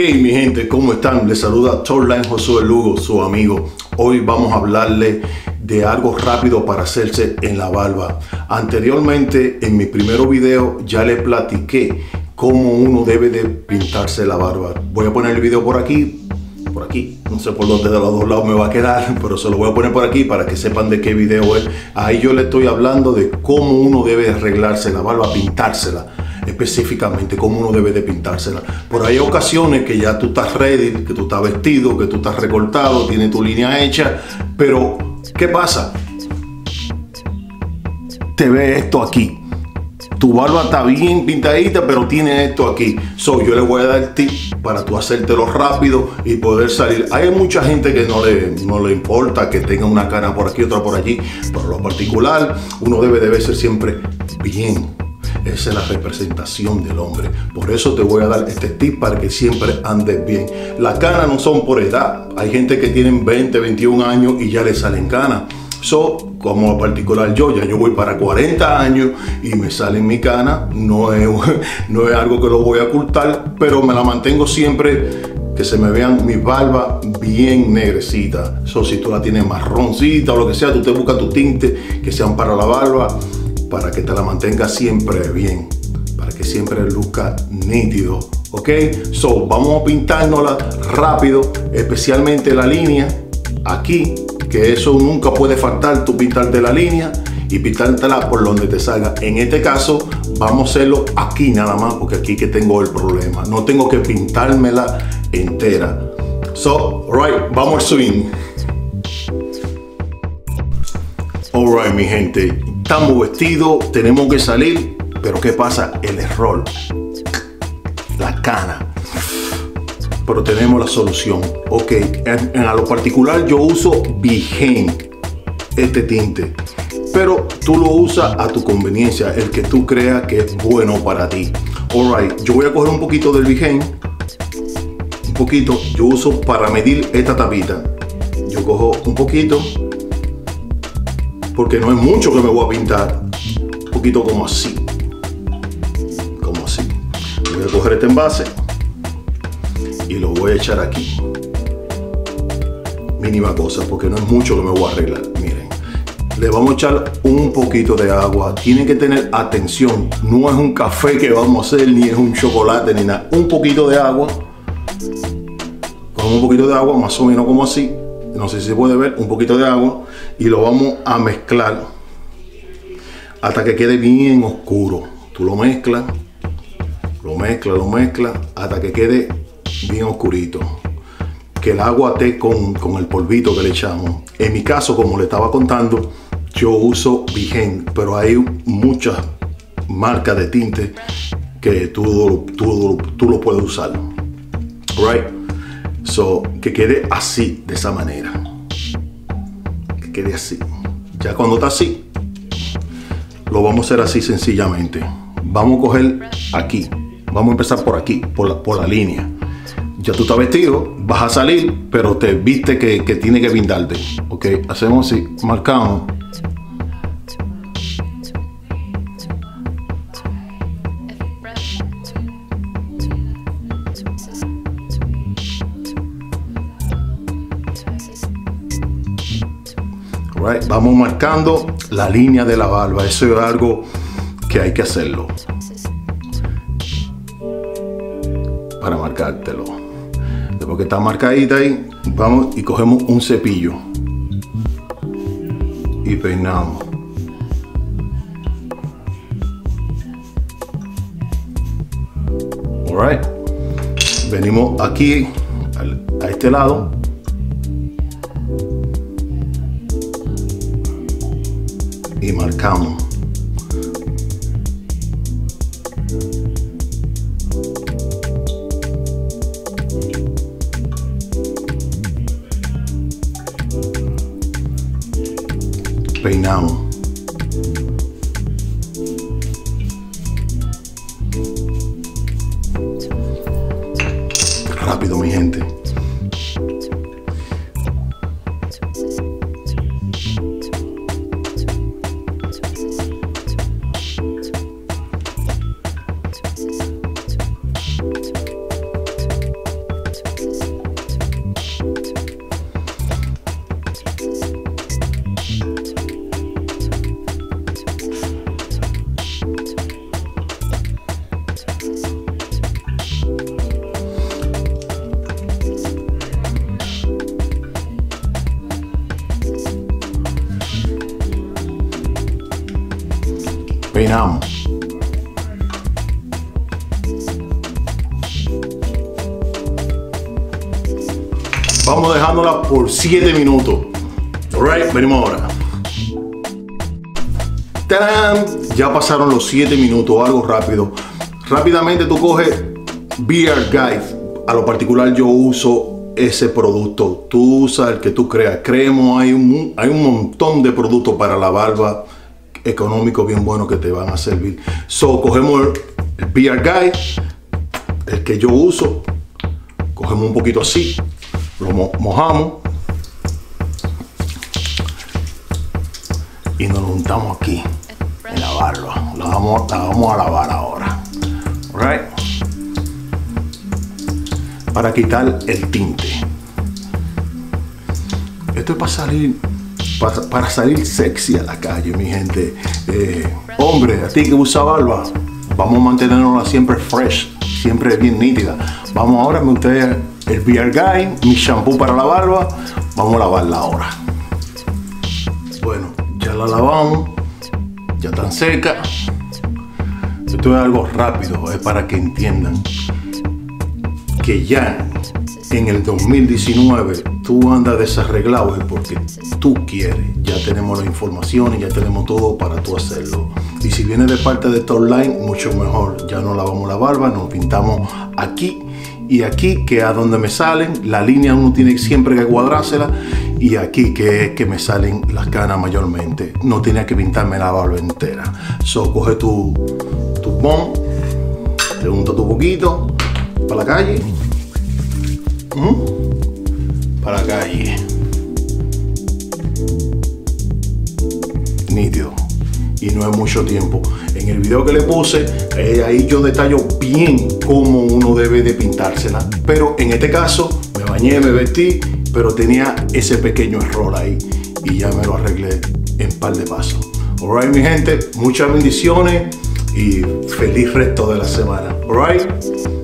Hey mi gente, ¿cómo están? Les saluda Torline Josué Lugo, su amigo. Hoy vamos a hablarle de algo rápido para hacerse en la barba. Anteriormente, en mi primer video, ya le platiqué cómo uno debe de pintarse la barba. Voy a poner el video por aquí, por aquí. No sé por dónde de los dos lados me va a quedar, pero se lo voy a poner por aquí para que sepan de qué video es. Ahí yo le estoy hablando de cómo uno debe arreglarse la barba, pintársela específicamente cómo uno debe de pintársela. Por ahí hay ocasiones que ya tú estás ready, que tú estás vestido, que tú estás recortado, tienes tu línea hecha, pero ¿qué pasa? Te ve esto aquí. Tu barba está bien pintadita, pero tiene esto aquí. So, yo le voy a dar tip para tú hacértelo rápido y poder salir. Hay mucha gente que no le, no le importa que tenga una cara por aquí, otra por allí. Por lo particular, uno debe, debe ser siempre bien esa es la representación del hombre. Por eso te voy a dar este tip para que siempre andes bien. Las canas no son por edad. Hay gente que tienen 20, 21 años y ya le salen canas. So, como particular yo, ya yo voy para 40 años y me salen mi cana. No es, no es algo que lo voy a ocultar, pero me la mantengo siempre que se me vean mis barbas bien negrecitas. So, si tú la tienes marroncita o lo que sea, tú te buscas tu tinte que sean para la barba para que te la mantenga siempre bien, para que siempre luzca nítido. ¿Ok? So, vamos a pintárnosla rápido, especialmente la línea aquí, que eso nunca puede faltar, tú pintarte la línea y pintártela por donde te salga. En este caso, vamos a hacerlo aquí nada más, porque aquí que tengo el problema. No tengo que pintármela entera. So, right, vamos al swing. Alright, mi gente, estamos vestidos, tenemos que salir, pero ¿qué pasa? El error, la cana. Pero tenemos la solución. Ok, en, a lo particular yo uso Bigen, este tinte. Pero tú lo usas a tu conveniencia, el que tú creas que es bueno para ti. Alright, yo voy a coger un poquito del Bigen. Un poquito, yo uso para medir esta tapita. Yo cojo un poquito porque no es mucho que me voy a pintar. Un poquito como así. Como así. Voy a coger este envase y lo voy a echar aquí. Mínima cosa, porque no es mucho que me voy a arreglar. Miren, le vamos a echar un poquito de agua. Tienen que tener atención. No es un café que vamos a hacer, ni es un chocolate, ni nada. Un poquito de agua. Con un poquito de agua, más o menos como así no sé si se puede ver, un poquito de agua y lo vamos a mezclar hasta que quede bien oscuro. Tú lo mezclas, lo mezclas, lo mezclas hasta que quede bien oscurito. Que el agua esté con, con el polvito que le echamos. En mi caso, como le estaba contando, yo uso Vigen, pero hay muchas marcas de tinte que tú, tú, tú lo puedes usar. Right? So, que quede así, de esa manera. Que quede así. Ya cuando está así, lo vamos a hacer así sencillamente. Vamos a coger aquí. Vamos a empezar por aquí, por la, por la línea. Ya tú estás vestido, vas a salir, pero te viste que, tiene que pintarte. Ok, hacemos así, marcamos Vamos marcando la línea de la barba. Eso es algo que hay que hacerlo. Para marcártelo. Después que está marcadita ahí, vamos y cogemos un cepillo. Y peinamos. Alright. Venimos aquí a este lado y marcamos. Peinamos. Rápido, mi gente. Peinamos. Vamos dejándola por 7 minutos. Alright, venimos ahora. ¡Tarán! Ya pasaron los 7 minutos, algo rápido. Rápidamente tú coges Beard Guide. A lo particular yo uso ese producto. Tú usas el que tú creas. Creemos, hay un, hay un montón de productos para la barba económico bien bueno que te van a servir. So, cogemos el Beard Guide, el que yo uso. Cogemos un poquito así lo mojamos y nos lo untamos aquí en la barba. La vamos, la vamos a lavar ahora. Right? Para quitar el tinte. Esto es para salir para, salir sexy a la calle, mi gente. Eh, hombre, a ti que usa barba, vamos a mantenerla siempre fresh, siempre bien nítida. Vamos ahora, me ustedes el Beard Guy, mi shampoo para la barba. Vamos a lavarla ahora. Bueno, ya la lavamos, ya tan seca. Esto es algo rápido, es para que entiendan que ya en el 2019 tú andas desarreglado es porque tú quieres. Ya tenemos la información y ya tenemos todo para tú hacerlo. Y si viene de parte de Line, mucho mejor. Ya no lavamos la barba, nos pintamos aquí y aquí que a donde me salen, la línea uno tiene siempre que cuadrársela y aquí que es que me salen las canas mayormente. No tenía que pintarme la barba entera. So, coge tu, tu bon, te tu poquito para la calle. Para calle. Nítido. Y no es mucho tiempo. En el video que le puse, eh, ahí yo detallo bien cómo uno debe de pintársela. Pero en este caso, me bañé, me vestí, pero tenía ese pequeño error ahí. Y ya me lo arreglé en par de pasos. Alright, mi gente, muchas bendiciones y feliz resto de la semana. Alright.